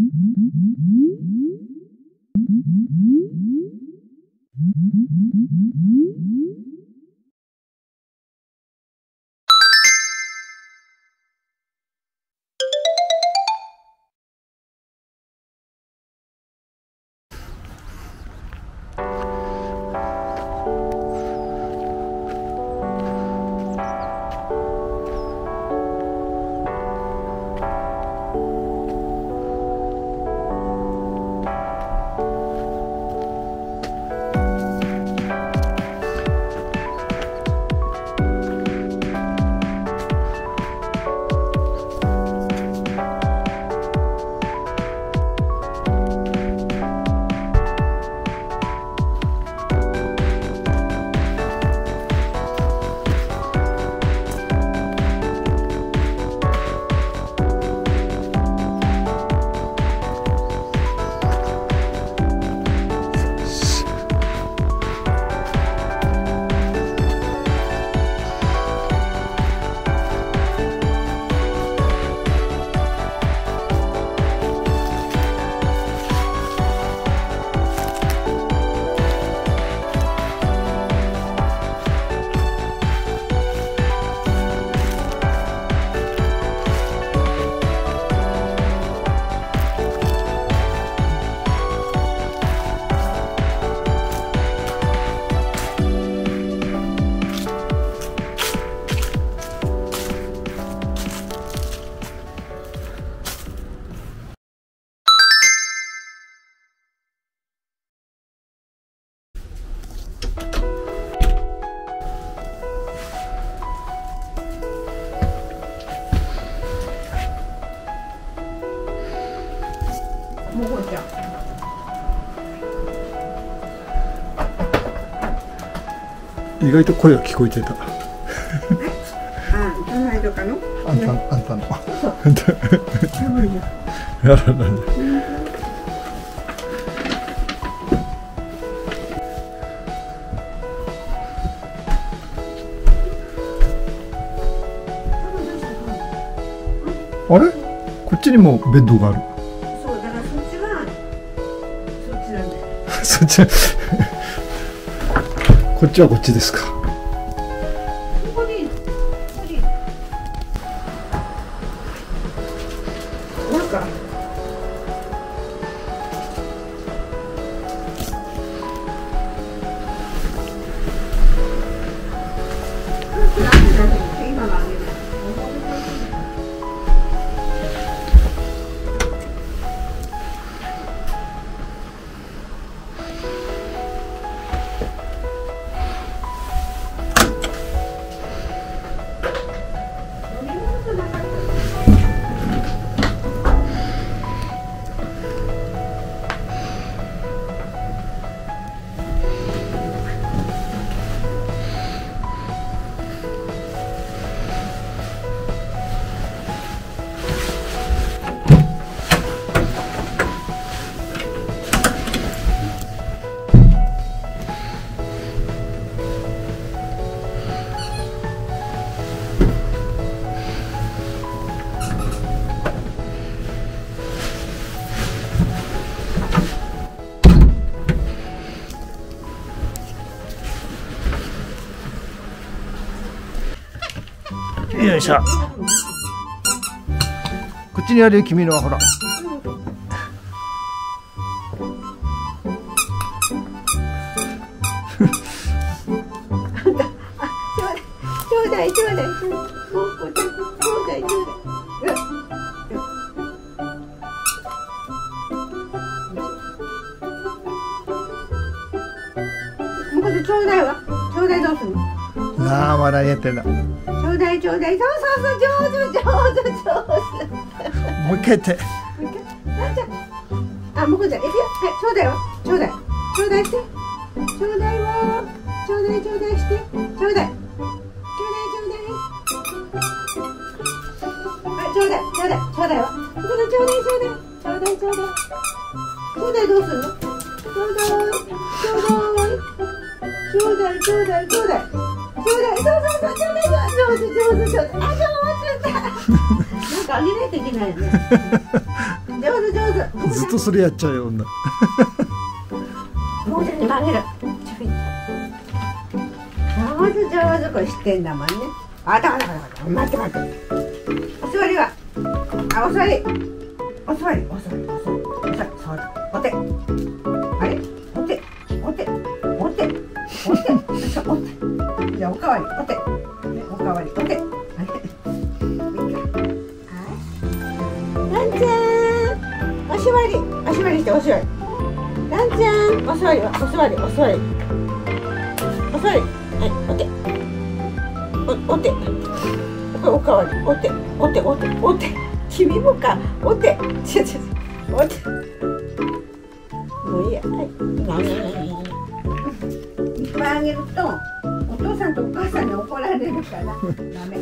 Mm-hmm. 意外と声が聞こえてた。あ、いかの？あんた、あんたの。やない。あれ、こっちにもベッドがある。そう、だから、そっちは。そっちなんだよ。そっち。こっちはこっちですか。なんかよいしょ。こっちにあるよ君のはほらちょうだいちょうだい。ちょうだいちょうだい。わちょうだい。どうするのああ笑い。やってるなちょうだいそうそうそう。上手上手上手。う一回言って。もう一回あじゃああもうこれじゃいくよはいちょうだいわちょうだいちょうだいして。ちょうだいわちょうだいちょうだいして。ちょうだいちょうだいちょうだいあちょうだいちょうだいちょうだいちょうだいちょうだいちょうだいちょうだいちょうだいどうすんのちょうだいちょうだいちょうだいちょうだいちょうだい手上手上手あ上手だなんかあげないといけないよね。上手上手ずっとそれやっちゃうよ女。もうちょっと曲げる上手上手これ知ってんだもんねあだだだだ待って待ってお座りはあお座りお座りお座りお座りお座りそうだお手あれお手お手お手お手お手じゃあおかわりお手ねおかわりお手んお座りお座りしてお座りランちゃんお座りはお座りお座り。お座り。はいお手。おお手。これおかわり。お手。お手お手お手。君もか。お手。ちょちょお手。もういいや。はい。いっぱいあげるとお父さんとお母さんに怒られるから。ダメ。